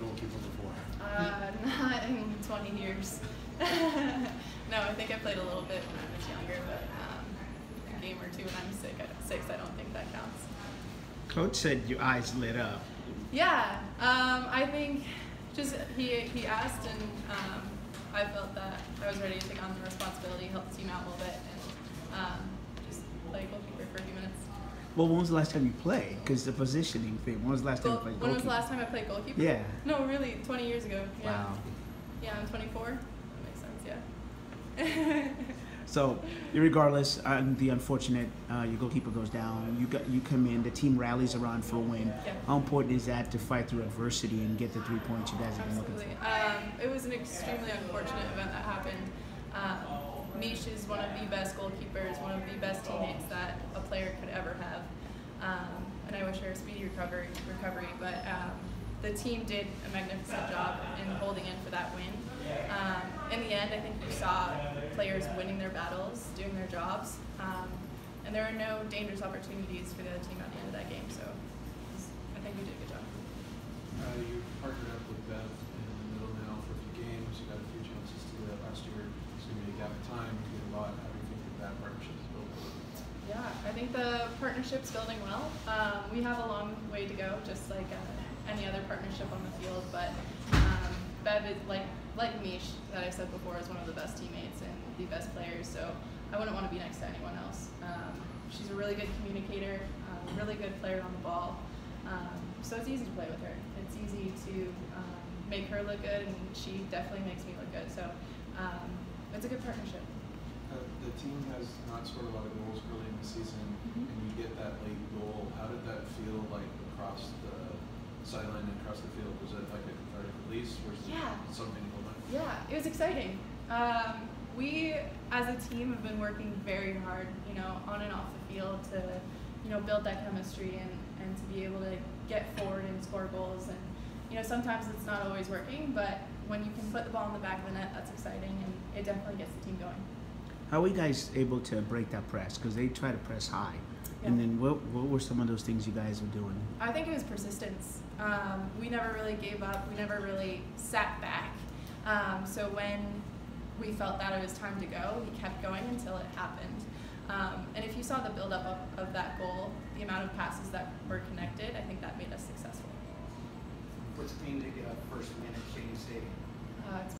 goalkeeper before? Uh, not in 20 years. no, I think I played a little bit when I was younger, but um, a game or two when I'm sick, I, six, I don't think that counts. Coach said your eyes lit up. Yeah, um, I think just he he asked, and um, I felt that I was ready to take on the responsibility, help the team out a little bit, and um, just play goalkeeper for a few minutes. Well, when was the last time you played? Because the positioning thing. When was the last time you played when was the last time I played goalkeeper? Yeah. No, really, 20 years ago. Yeah. Wow. Yeah, I'm 24. That makes sense. Yeah. So, regardless, uh, the unfortunate uh, your goalkeeper goes down. You got you come in. The team rallies around for a win. Yeah. How important is that to fight through adversity and get the three points you guys have been looking for? Um, it was an extremely unfortunate event that happened. Um, Mish is one of the best goalkeepers, one of the best teammates that a player could ever have. Um, and I wish her a speedy recovery. Recovery, but um, the team did a magnificent job in holding in for that win. Um, in the end, I think you saw players winning their battles, doing their jobs, um, and there were no dangerous opportunities for the other team at the end of that game. So I think we did a good job. Uh, you partnered up with Bev in the middle now for a few games. You got a few chances to do that last year. It's going to be a gap of time. You get a lot. How do you think that, that partnership is built? Yeah, I think the partnership's building well. Um, we have a long way to go, just like uh, any other partnership on the field. But um, Bev is like like Mish, that I've said before, is one of the best teammates and the best players. So I wouldn't want to be next to anyone else. Um, she's a really good communicator, um, really good player on the ball. Um, so it's easy to play with her. It's easy to um, make her look good, and she definitely makes me look good. So it's a good partnership. Uh, the team has not scored a lot of goals early in the season, Mhm. and you get that late goal. How did that feel like across the sideline and across the field? Was it like a cathartic release? Was it Yeah. something? Yeah, it was exciting. Um, we, as a team, have been working very hard, you know, on and off the field to, you know, build that chemistry and, and to be able to get forward and score goals. And, you know, sometimes it's not always working, but when you can put the ball in the back of the net, that's exciting and it definitely gets the team going. How were you guys able to break that press? Because they try to press high. And then what, what were some of those things you guys were doing? I think it was persistence. Um, we never really gave up. We never really sat back. Um, so when we felt that it was time to go, we kept going until it happened. Um, and if you saw the buildup of, of that goal, the amount of passes that were connected, I think that made us successful. What's it mean to get a first minute Cheney Stadium? Uh, it's